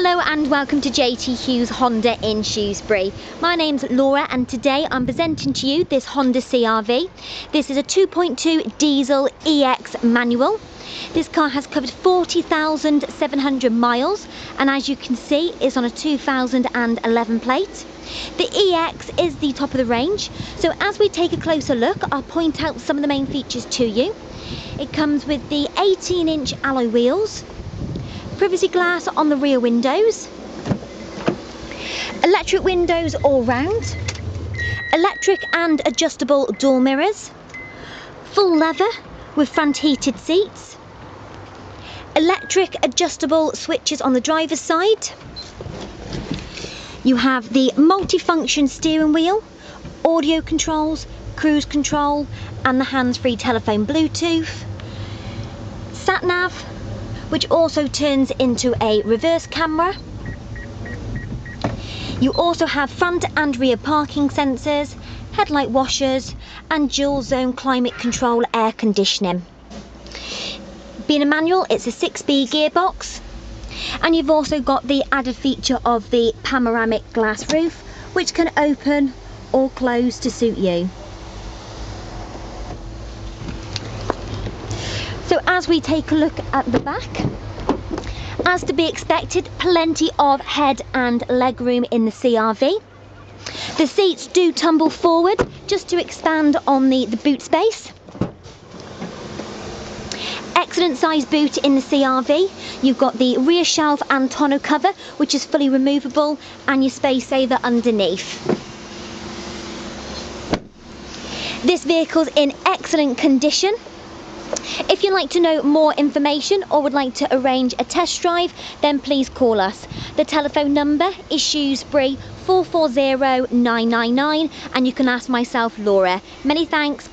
Hello and welcome to JT Hughes Honda in Shrewsbury. My name's Laura and today I'm presenting to you this Honda CRV. This is a 2.2 diesel EX manual. This car has covered 40,700 miles and as you can see is on a 2011 plate. The EX is the top of the range so as we take a closer look I'll point out some of the main features to you. It comes with the 18 inch alloy wheels, privacy glass on the rear windows, electric windows all round, electric and adjustable door mirrors, full leather with front heated seats, electric adjustable switches on the driver's side. You have the multifunction steering wheel, audio controls, cruise control and the hands-free telephone Bluetooth, sat nav which also turns into a reverse camera. You also have front and rear parking sensors, headlight washers and dual zone climate control air conditioning. Being a manual, it's a 6B gearbox and you've also got the added feature of the panoramic glass roof which can open or close to suit you. So as we take a look at the back, as to be expected, plenty of head and leg room in the CRV. The seats do tumble forward just to expand on the, the boot space. Excellent size boot in the CRV. You've got the rear shelf and tonneau cover, which is fully removable, and your space saver underneath. This vehicle's in excellent condition. If you'd like to know more information or would like to arrange a test drive, then please call us. The telephone number is Shrewsbury 440999 and you can ask myself Laura. Many thanks.